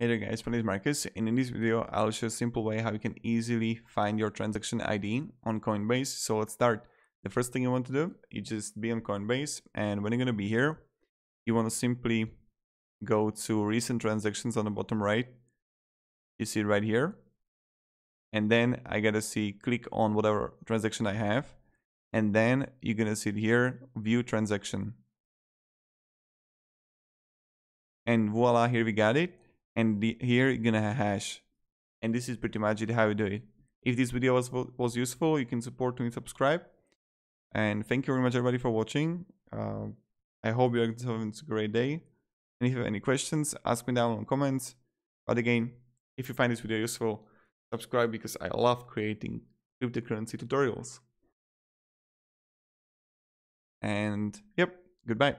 Hey there guys, my name is Marcus and in this video I'll show a simple way how you can easily find your transaction ID on Coinbase. So let's start. The first thing you want to do, you just be on Coinbase and when you're going to be here, you want to simply go to recent transactions on the bottom right. You see right here. And then I gotta see click on whatever transaction I have. And then you're gonna see it here, view transaction. And voila, here we got it and the, here you're gonna hash and this is pretty much it how you do it. If this video was was useful you can support me and subscribe and thank you very much everybody for watching. Uh, i hope you're having a great day and if you have any questions ask me down in comments. But again if you find this video useful subscribe because i love creating cryptocurrency tutorials. And yep goodbye